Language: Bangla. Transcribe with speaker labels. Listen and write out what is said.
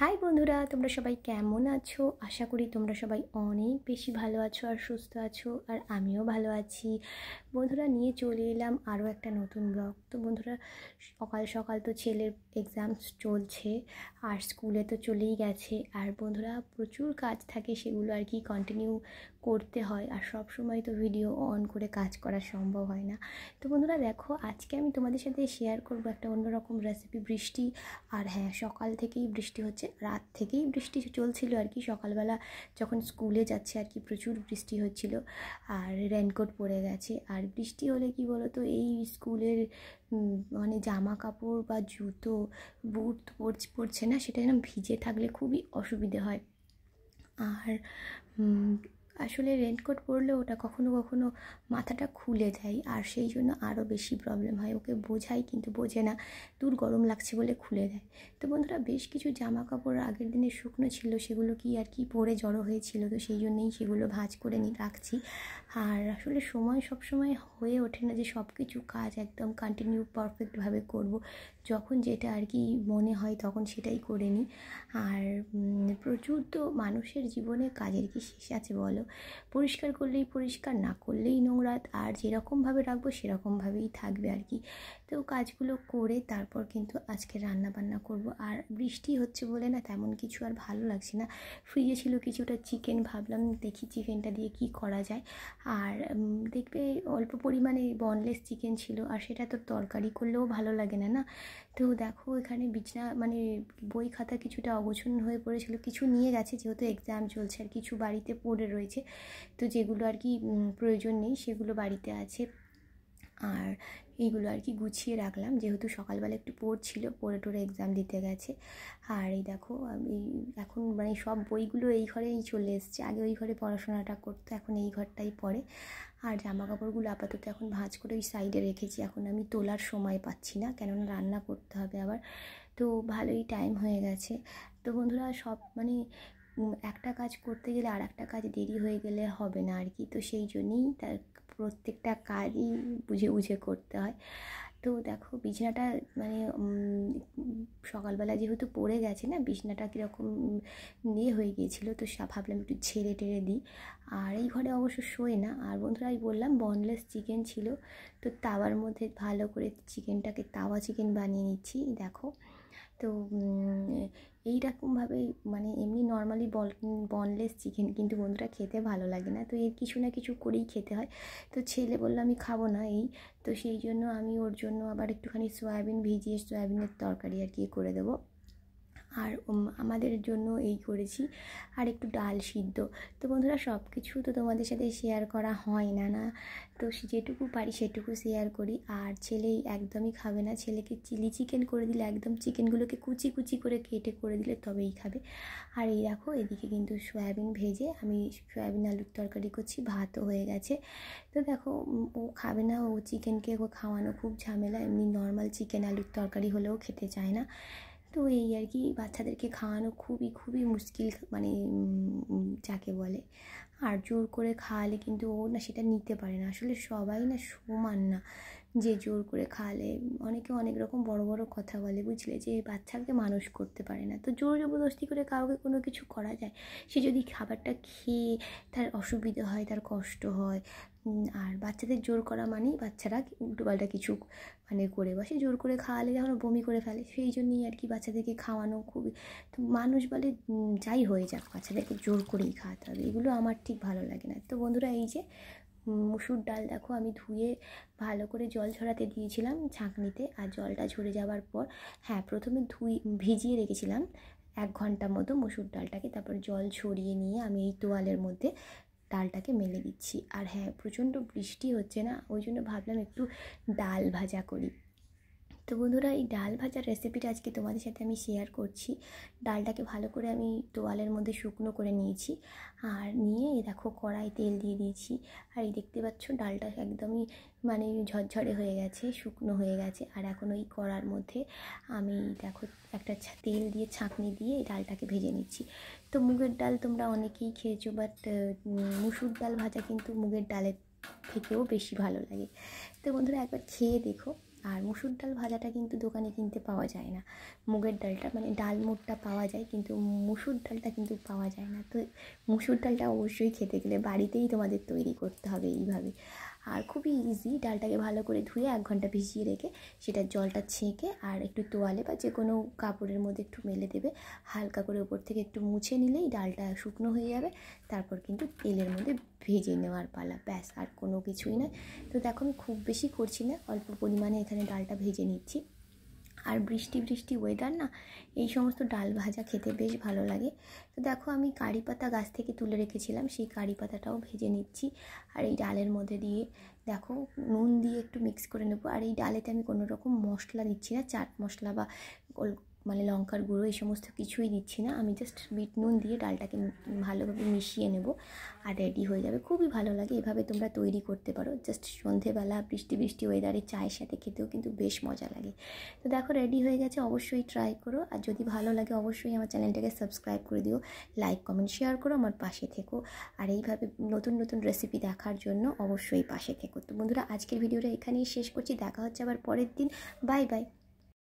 Speaker 1: হাই বন্ধুরা, তোমরা সবাই কেমন আছো? আশা করি তোমরা সবাই অনেক বেশি ভালো আছো আর সুস্থ আছো, আর আমিও ভালো আছি। বন্ধুরা, নিয়ে চলে এলাম আরও একটা নতুন ব্লগ তো বন্ধুরা, সকাল সকাল তো ছেলের এক্সাম চলছে, আর স্কুলে তো চলেই গেছে। আর বন্ধুরা, প্রচুর কাজ থাকে সেগুলো আর কি কন্টিনিউ করতে হয়, আর সব সময় তো ভিডিও অন করে কাজ করা সম্ভব হয় না। তো বন্ধুরা, দেখো, আজকে আমি তোমাদের সাথে শেয়ার করব একটা অন্যরকম রেসিপি বৃষ্টি। আর হ্যাঁ সকাল থেকেই বৃষ্টি হচ্ছে। রাত থেকেই বৃষ্টি চলছিল আর কি। সকালবেলা যখন স্কুলে যাচ্ছে আর কি, প্রচুর বৃষ্টি হচ্ছিল আর রেনকোট পরে গেছে। আর বৃষ্টি হলে কি বলো তো এই স্কুলের মানে জামা কাপড় বা জুতো, বুট পড়ছে না, সেটা যেন ভিজে থাকলে খুবই অসুবিধে হয়। আর আসলে রেনকোট পরলে ওটা কখনো কখনো মাথাটা খুলে যায়, আর সেই জন্য আরও বেশি প্রবলেম হয়। ওকে বোঝাই কিন্তু বোঝে না দূর গরম লাগছে বলে খুলে দেয়। তো বন্ধুরা, বেশ কিছু জামা কাপড় আগের দিনে শুকনো ছিল, সেগুলো কি আর কি পরে জড়ো হয়েছিল, তো সেই জন্যেই সেগুলো ভাজ করে নিয়ে রাখছি। আর আসলে সময় সব সময় হয়ে ওঠে না যে সব কিছু কাজ একদম কন্টিনিউ পারফেক্টভাবে করব। যখন যেটা আর কি মনে হয় তখন সেটাই করে নিই আর প্রচুর তো মানুষের জীবনে কাজের কি শেষ আছে বলো? পরিষ্কার করলেই পরিষ্কার, না করলেই নোংরা, আর যেরকমভাবে রাখব সেরকমভাবেই থাকবে আর কি। তো কাজগুলো করে তারপর কিন্তু আজকে রান্না বান্না করব। আর বৃষ্টি হচ্ছে বলে না তেমন কিছু আর ভালো লাগছে না। ফ্রিজে ছিল কিছুটা চিকেন, ভাবলাম দেখি চিকেনটা দিয়ে কি করা যায়। আর দেখবে অল্প পরিমাণে বনলেস চিকেন ছিল, আর সেটা তো তরকারি করলেও ভালো লাগে না না? তো দেখো, এখানে বিছনা মানে বই খাতা কিছুটা অগোছন হয়ে পড়েছিল। কিছু নিয়ে গেছে, যেহেতু এক্সাম চলছে আর কিছু বাড়িতে পড়ে রয়েছে। তো যেগুলো আর কি প্রয়োজন নেই, সেগুলো বাড়িতে আছে। আর এইগুলো আর কি গুছিয়ে রাখলাম। যেহেতু সকালবেলা একটু পড়ছিল পড়ে টোরে এক্সাম দিতে গেছে। আর এই দেখো, আমি এখন মানে সব বইগুলো এই ঘরেই চলে এসছে। আগে ওই ঘরে পড়াশোনাটা করতো, এখন এই ঘরটাই পড়ে। আর জামা কাপড়গুলো আপাতত এখন ভাঁজ করে ওই সাইডে রেখেছি। এখন আমি তোলার সময় পাচ্ছি না, কেননা রান্না করতে হবে আবার। তো ভালোই টাইম হয়ে গেছে। তো বন্ধুরা, সব মানে একটা কাজ করতে গেলে আর একটা কাজ দেরি হয়ে গেলে হবে না আর কি। তো সেই জন্যই তার প্রত্যেকটা কাজই বুঝে বুঝে করতে হয়। তো দেখো বিছানাটা মানে সকালবেলা যেহেতু পড়ে গেছে না, বিছানাটা কীরকম নিয়ে হয়ে গিয়েছিল, তো ভাবলাম একটু ছেড়ে টেড়ে দিই। আর এই ঘরে অবশ্য শোয় না। আর বন্ধুরা বললাম বনলেস চিকেন ছিল, তো তাওয়ার মধ্যে ভালো করে চিকেনটাকে তাওয়া চিকেন বানিয়ে নিচ্ছি। দেখো তো এইরকমভাবে মানে এমনি নর্মালি বল বনলেস চিকেন কিন্তু বন্ধুরা খেতে ভালো লাগে না। তো এর কিছু না কিছু করেই খেতে হয়। তো ছেলে বলল, আমি খাব না এই। তো সেই জন্য আমি ওর জন্য আবার একটুখানি সয়াবিন ভিজিয়ে সয়াবিনের তরকারি আর কি করে দেবো। আর আমাদের জন্য এই করেছি। আর একটু ডাল সিদ্ধ। তো বন্ধুরা সব কিছু তো তোমাদের সাথে শেয়ার করা হয় না না? তো যেটুকু পারি সেটুকু শেয়ার করি। আর ছেলে একদমই খাবে না। ছেলেকে চিলি চিকেন করে দিলে একদম চিকেনগুলোকে কুচি কুচি করে কেটে করে দিলে তবেই খাবে। আর এই দেখো, এদিকে কিন্তু সয়াবিন ভেজে আমি সয়াবিন আলুর তরকারি করছি, ভাতও হয়ে গেছে। তো দেখো ও খাবে না, ও চিকেনকে খাওয়ানো খুব ঝামেলা। এমনি নর্মাল চিকেন আলুর তরকারি হলেও খেতে চায় না। তো এই আর কি বাচ্চাদেরকে খাওয়ানো খুবই খুবই মুশকিল মানে যাকে বলে। আর জোর করে খাওয়ালে কিন্তু ও না সেটা নিতে পারে না। আসলে সবাই না সমান না। যে জোর করে খাওয়ালে অনেকে অনেক রকম বড় বড় কথা বলে, বুঝলে? যে বাচ্চাকে মানুষ করতে পারে না। তো জোর জবরদস্তি করে কাউকে কোনো কিছু করা যায়? সে যদি খাবারটা খেয়ে তার অসুবিধা হয়, তার কষ্ট হয় আর বাচ্চাদের জোর করা মানেই বাচ্চারা উল্টোপাল্টা কিছু মানে করে বসে, জোর করে খাওয়ালে যখন বমি করে ফেলে, সেই জন্যই আর কি বাচ্চাদেরকে খাওয়ানো খুবই তো মানুষ বলে যাই হয়ে যাক, বাচ্চাদেরকে জোর করেই খাওয়াতে হবে। এগুলো আমার ঠিক ভালো লাগে না। তো বন্ধুরা, এই যে মুসুর ডাল দেখো আমি ধুয়ে ভালো করে জল ঝরাতে দিয়েছিলাম ছাঁকনিতে আর জলটা ঝরে যাওয়ার পর হ্যাঁ প্রথমে ধুই, ভিজিয়ে রেখেছিলাম এক ঘণ্টা মতো মুসুর ডালটাকে, তারপর জল ছড়িয়ে নিয়ে আমি এই তোয়ালের মধ্যে ডালটাকে মেলে দিচ্ছি। আর হ্যাঁ প্রচণ্ড বৃষ্টি হচ্ছে না, ওই জন্য ভাবলাম একটু ডাল ভাজা করি। তো বন্ধুরা, এই ডাল ভাজার রেসিপিটা আজকে তোমাদের সাথে আমি শেয়ার করছি। ডালটাকে ভালো করে আমি তোয়ালের মধ্যে শুকনো করে নিয়েছি আর নিয়ে দেখো কড়াই তেল দিয়ে দিয়েছি। আর এই দেখতে পাচ্ছ, ডালটা একদমই মানে ঝরঝরে হয়ে গেছে, শুকনো হয়ে গেছে। আর এখন ওই কড়ার মধ্যে আমি দেখো একটা তেল দিয়ে ছাঁকনি দিয়ে এই ডালটাকে ভেজে নিচ্ছি। তো মুগের ডাল তোমরা অনেকেই খেয়েছো বাট মুসুর ডাল ভাজা কিন্তু মুগের ডালের থেকেও বেশি ভালো লাগে। তো বন্ধুরা, একবার খেয়ে দেখো। আর মুসুর ডাল ভাজাটা কিন্তু দোকানে কিনতে পাওয়া যায় না। মুগের ডালটা মানে ডাল মুগটা পাওয়া যায় কিন্তু মুসুর ডালটা কিন্তু পাওয়া যায় না। তো মুসুর ডালটা অবশ্যই খেতে গেলে বাড়িতেই তোমাদের তৈরি করতে হবে এইভাবে। আর খুবই ইজি ডালটাকে ভালো করে ধুয়ে এক ঘণ্টা ভিজিয়ে রেখে সেটা জলটা ছেঁকে আর একটু তোয়ালে বা যে কোনো কাপড়ের মধ্যে একটু মেলে দেবে। হালকা করে ওপর থেকে একটু মুছে নিলেই ডালটা শুকনো হয়ে যাবে। তারপর কিন্তু তেলের মধ্যে ভেজে নেওয়ার পালা, ব্যাস, আর কোনো কিছুই নয়। তো দেখো আমি খুব বেশি করছি না, অল্প পরিমাণে এখানে ডালটা ভেজে নিচ্ছি। আর বৃষ্টি বৃষ্টি ওয়েদার না, এই সমস্ত ডাল ভাজা খেতে বেশ ভালো লাগে। তো দেখো আমি কারি পাতা গাছ থেকে তুলে রেখেছিলাম, সেই কারি পাতাটাও ভেজে নিচ্ছি। আর এই ডালের মধ্যে দিয়ে দেখো নুন দিয়ে একটু মিক্স করে নেব। আর এই ডালেতে আমি কোনো রকম মশলা দিচ্ছি না, চাট মশলা বা মানে লঙ্কার গুঁড়ো এই সমস্ত কিছুই দিচ্ছি না। আমি জাস্ট বিট নুন দিয়ে ডালটাকে ভালোভাবে মিশিয়ে নেব আর রেডি হয়ে যাবে। খুবই ভালো লাগে এভাবে তোমরা তৈরি করতে পারো। জাস্ট সন্ধেবেলা বৃষ্টি বৃষ্টি ওয়েদারে চায়ের সাথে খেতেও কিন্তু বেশ মজা লাগে। তো দেখো রেডি হয়ে গেছে, অবশ্যই ট্রাই করো। আর যদি ভালো লাগে অবশ্যই আমার চ্যানেলটাকে সাবস্ক্রাইব করে দিও। লাইক কমেন্ট শেয়ার করো আমার পাশে থেকো। আর এইভাবে নতুন নতুন রেসিপি দেখার জন্য অবশ্যই পাশে থেকো। তো বন্ধুরা, আজকের ভিডিওটা এখানেই শেষ করছি। দেখা হচ্ছে আবার পরের দিন। Bye bye